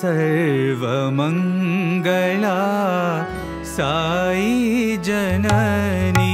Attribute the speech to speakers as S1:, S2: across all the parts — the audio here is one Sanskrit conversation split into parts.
S1: सर्वमङ्गला साई जननी।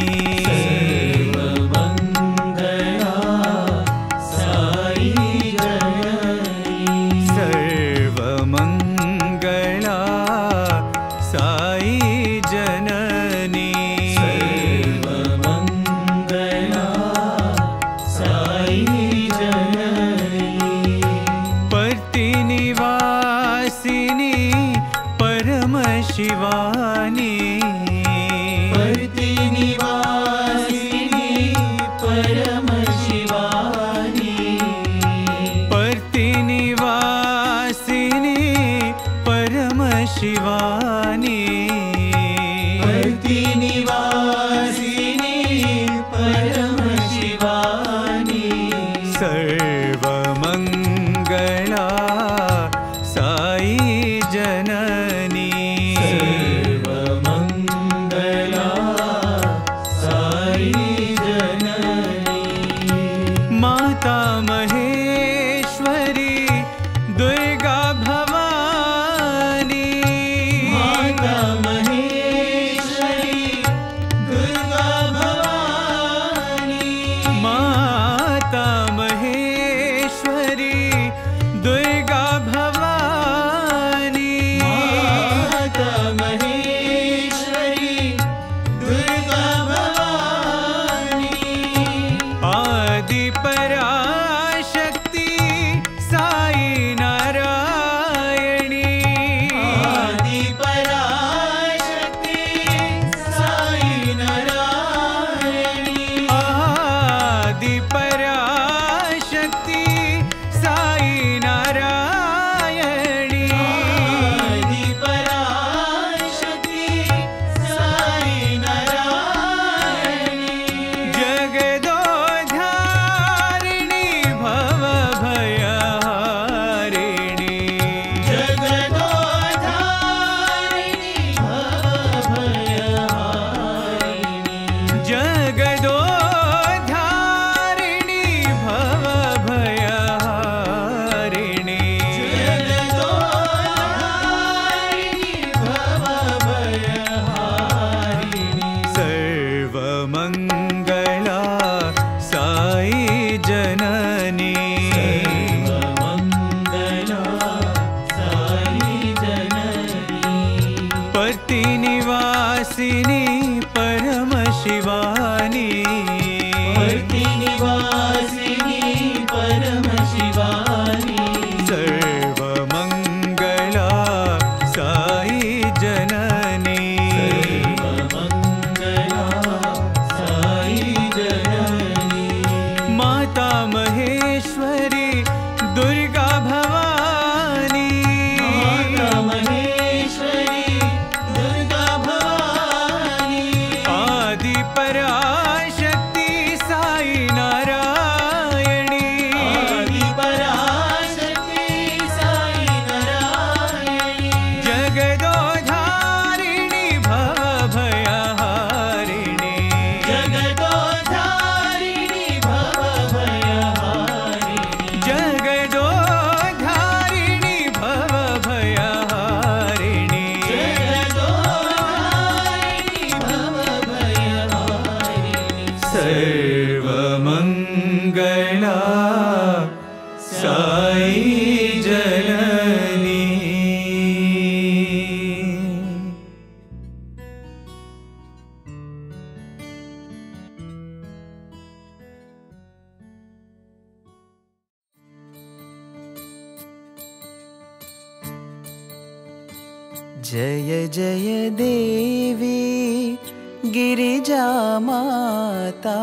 S1: जय देवी गिरिजा माता।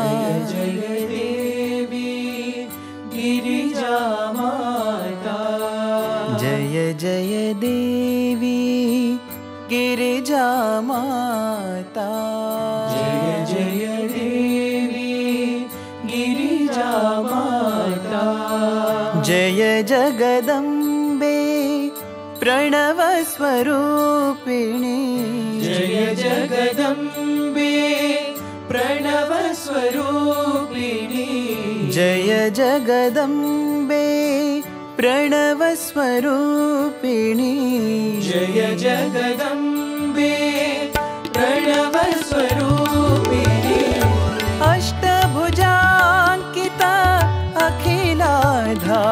S2: जय जय देवी गिरिजा माता।
S1: जय जय देवी गिरिजा माता।
S2: जय जय देवी गिरिजा माता।
S1: जय जगदम्बे
S2: प्रणव स्वरूपिणी।
S1: जय जगदम्बे
S3: प्रणवस्वरूपिणी
S2: जय जगदम्बे प्रणवस्वरूपिणी
S3: जय जगदम्बे प्रणवस्वरूपिणी अष्टभुजाङ्किता
S2: अखिलाधा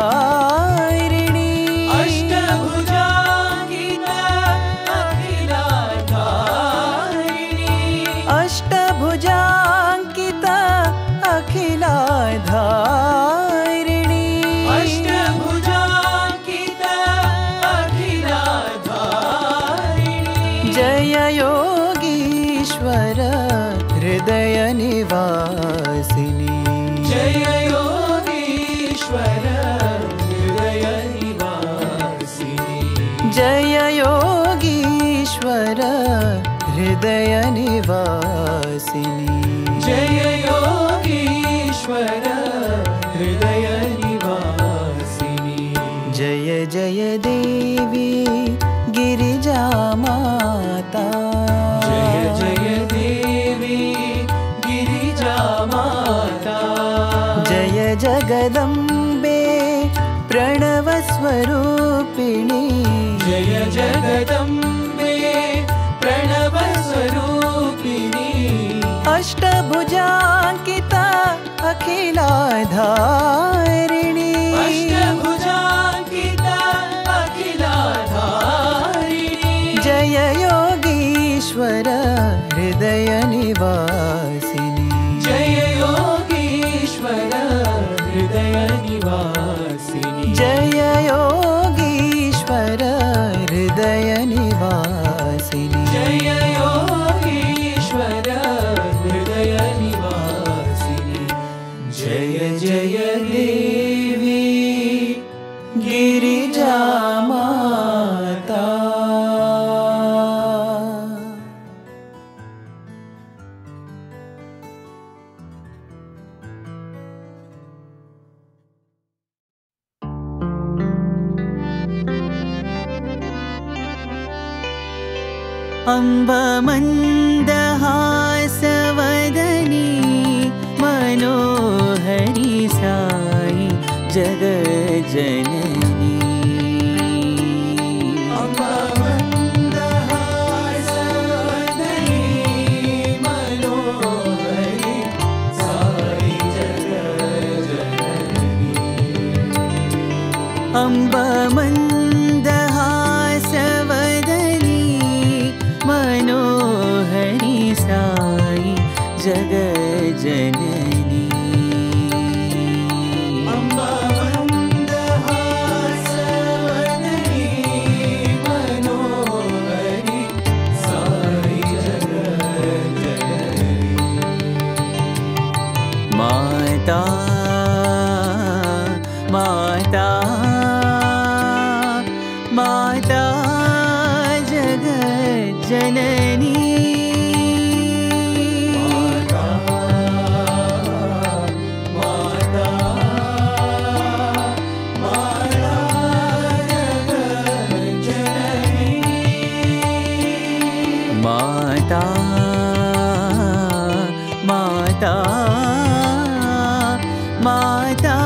S2: अंकिता अखिला धारिणी இன்பம
S3: I thought.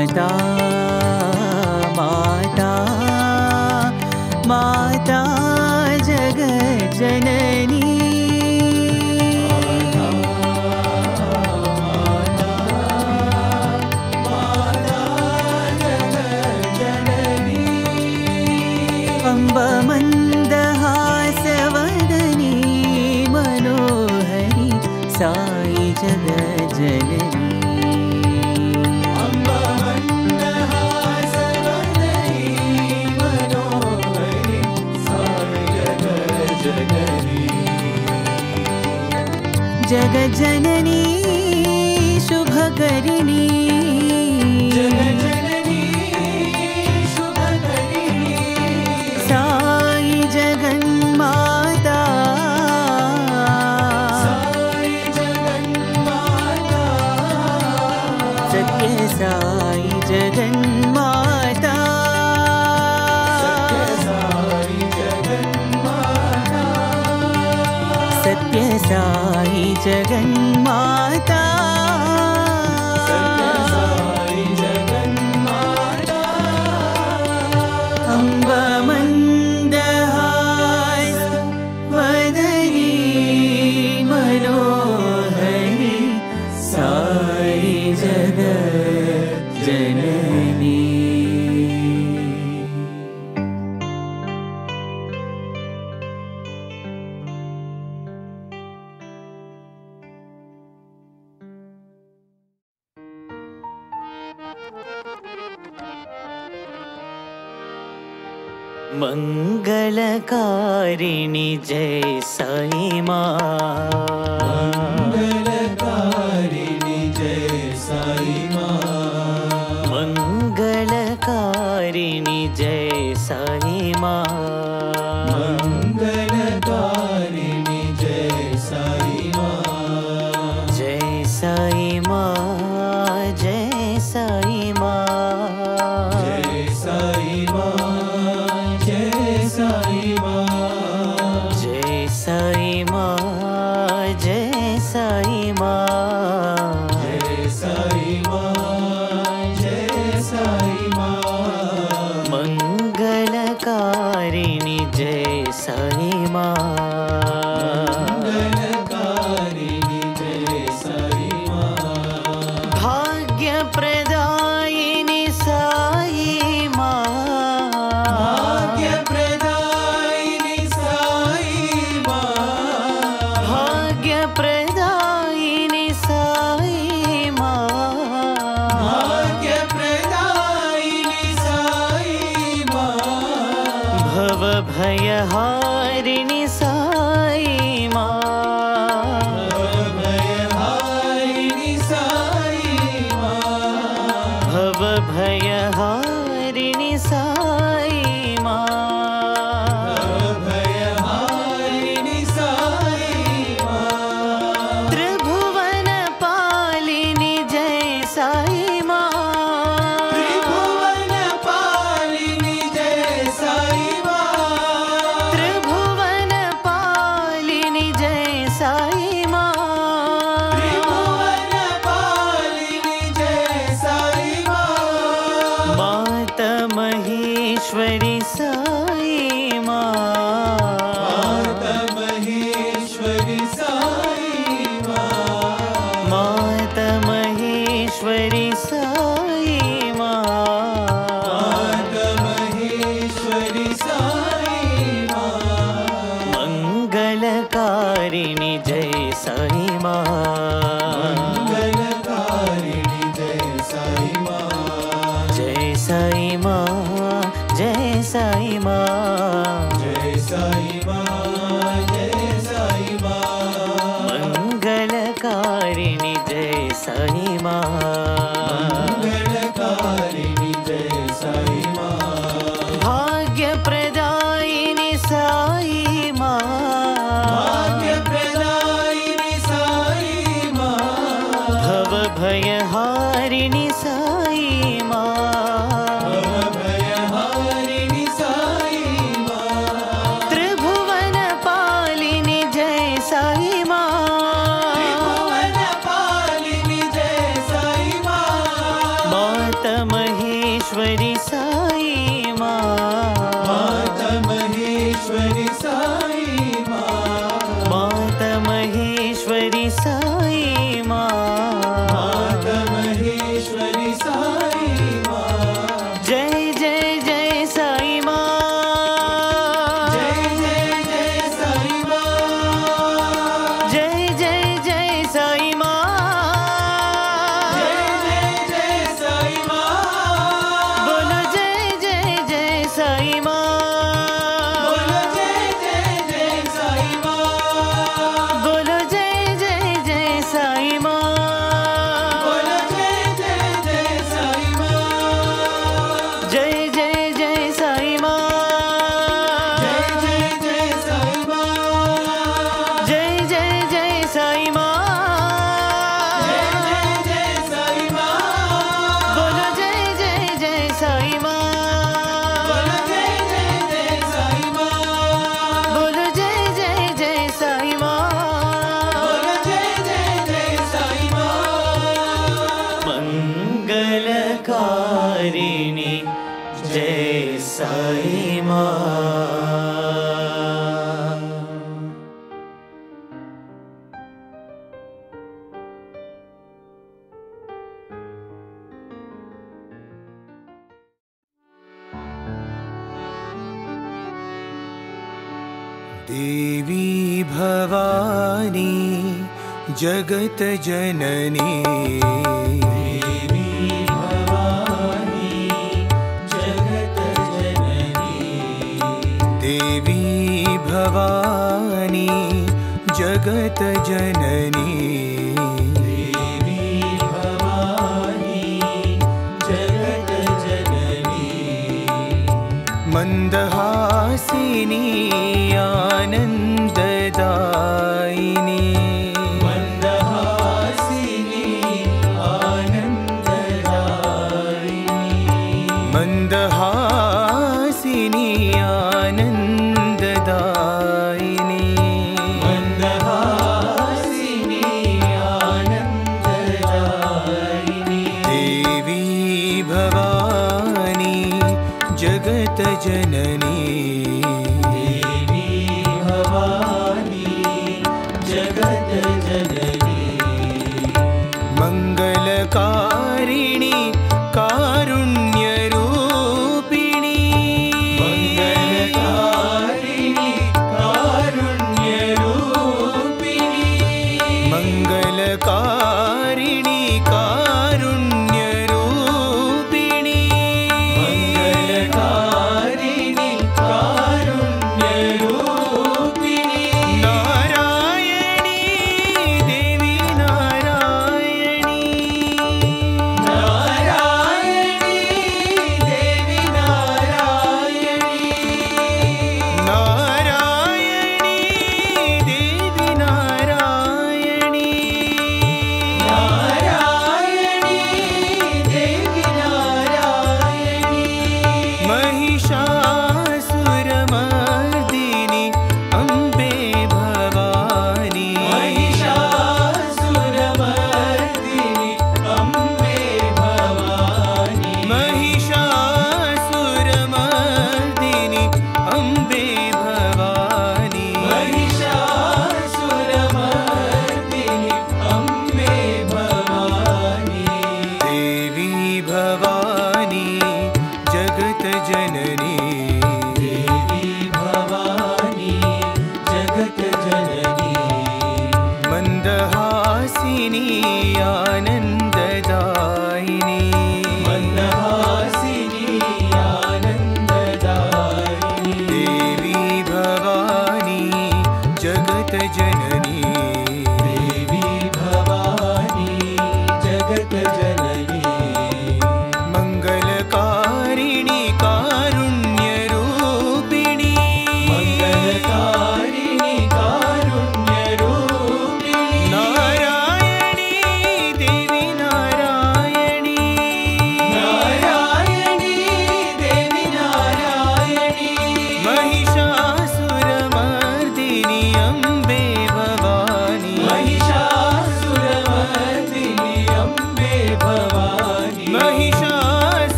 S3: 爱到。जगज्जननी शुभकरिणी। जगज्जननी शुभकरिणी। साई जगन्माता।
S4: साई जगन्माता। सत्य साई जगन्माता ജഗൻ
S1: देवी भवानी जगत जननी।
S2: देवी भवानी जगत जननी।
S1: देवी भवानी जगत जननी।
S4: मंदहासिनी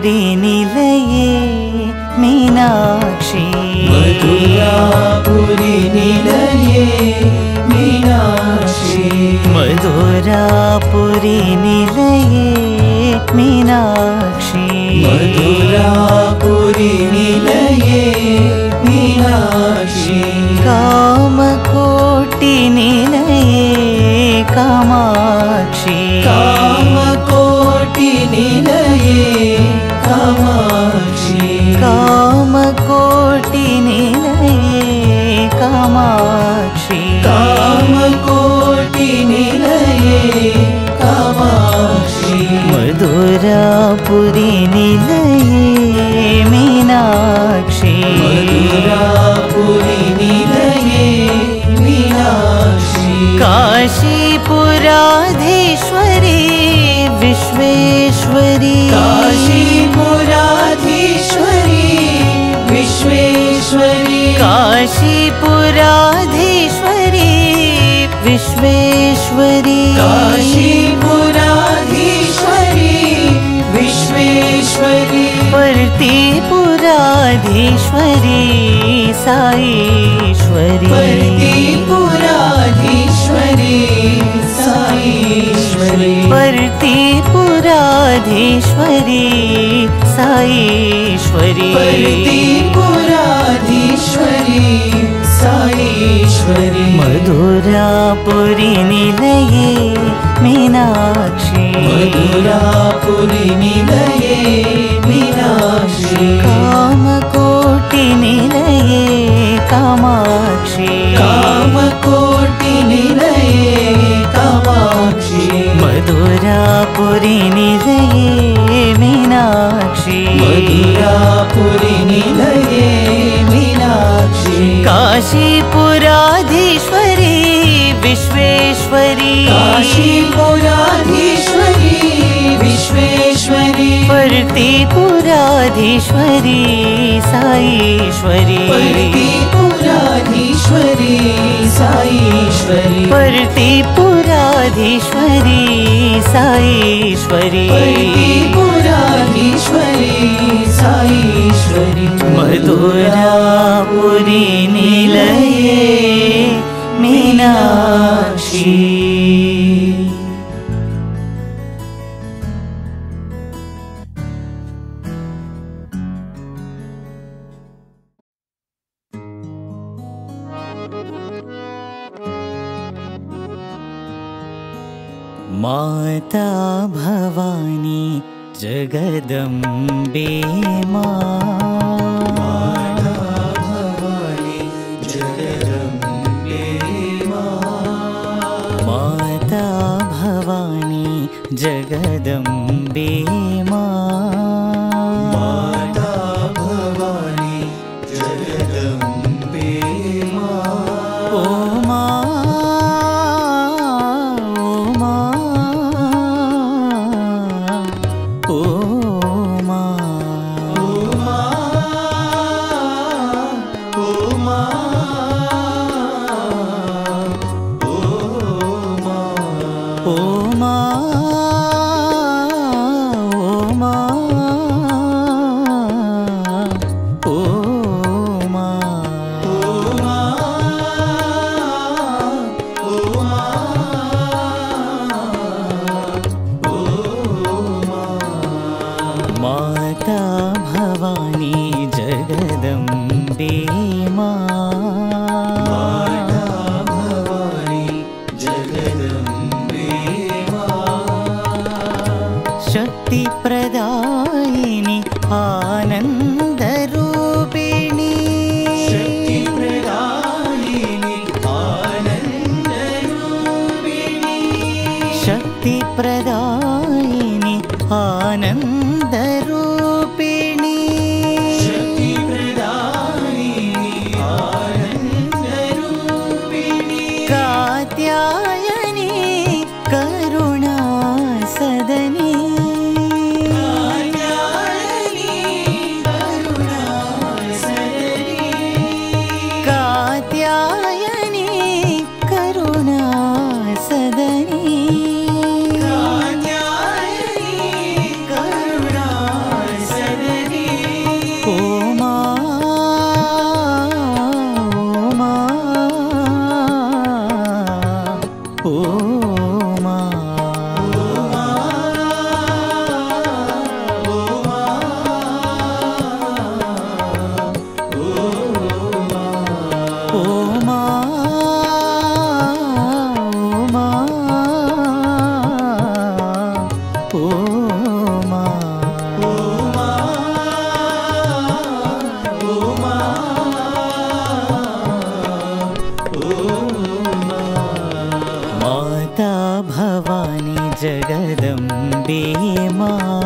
S4: निलये मीनाक्षी
S2: मधुरापुरी निलये मीनाक्षी
S4: मधुरापुरी निलये मीनाक्षी
S2: मधुरापुरी निलये मीनाक्षी
S4: काशीपुराधीश्वरी विश्वेश्वरी।
S2: काशीपुराधीश्वरी विश्वेश्वरी।
S4: पर्तिपुराधीश्वरी साईश्वरी।
S2: पर्तिपुराधीश्वरी साईश्वरी।
S4: पर्तिपुराधीश्वरी साईश्वरी।
S2: पर्तिपुराधीश्वरी साईश्वरी
S4: मधुरापुरी निलये मीनाक्षी।
S2: मधुरापुरी निलये मीनाक्षी।
S4: कामकोटि निलये कामाक्षी।
S2: कामकोटि निलये कामाक्षी।
S4: मधुरापुरी निलये मीनाक्षी।
S2: मधुरापुरी निलये
S4: काशीपुराधीश्वरी विश्वेश्वरी।
S2: काशीपुराधीश्वरी विश्वेश्वरी।
S4: पर्तिपुराधीश्वरी साईश्वरी।
S2: पर्तिपुराधीश्वरी साईश्वरी।
S4: पर्तिपुराधीश्वरी साईश्वरी मधुरापुरी निलये मीनाक्षी त्याया हाँ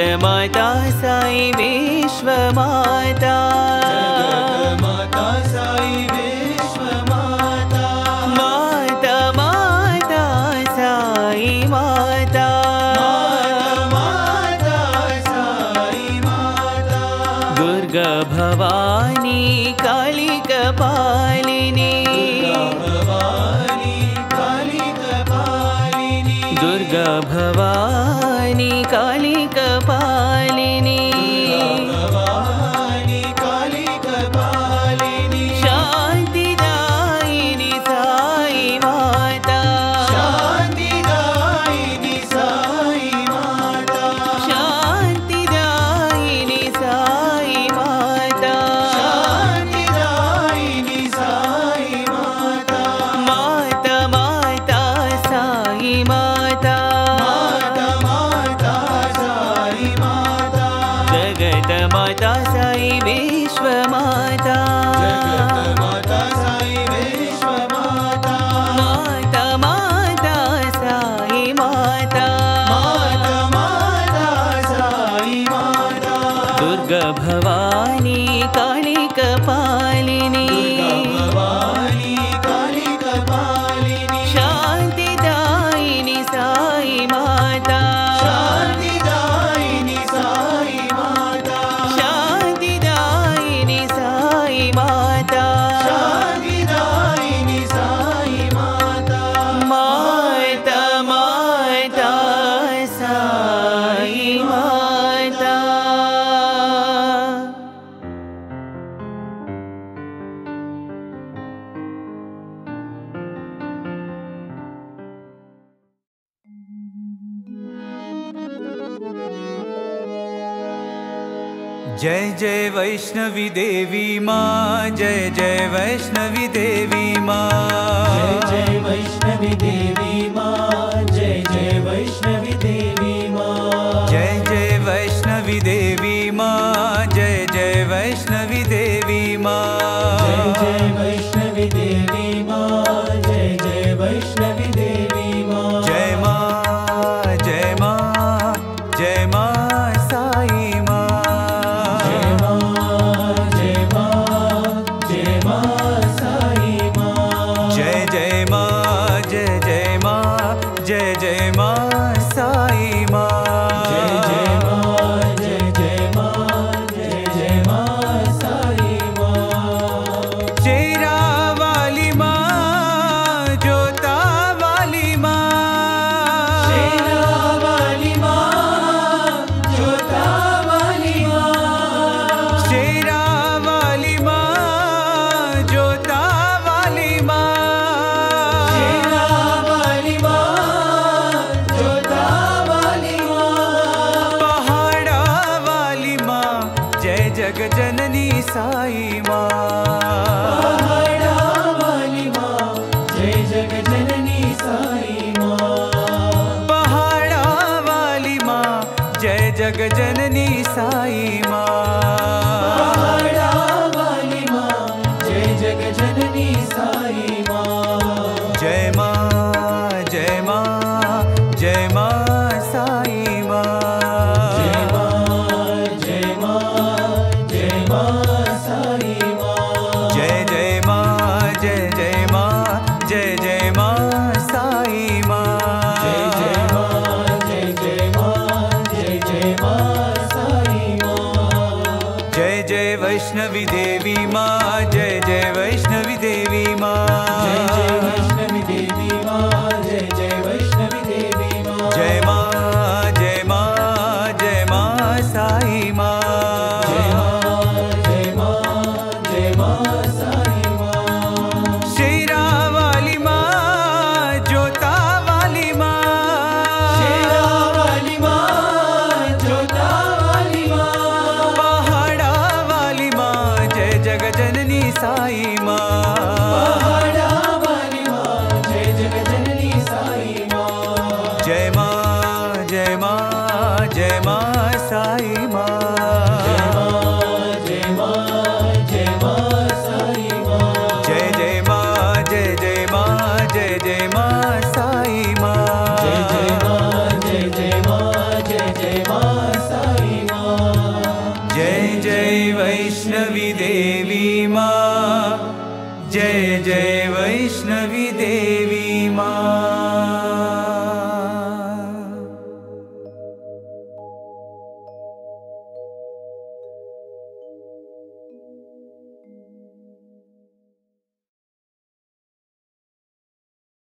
S4: माता सा विश्वमाता। माता
S3: साई विश्वमाता।
S5: माता माता
S3: सा विश्व ी
S1: मा वैष्णवी देवी।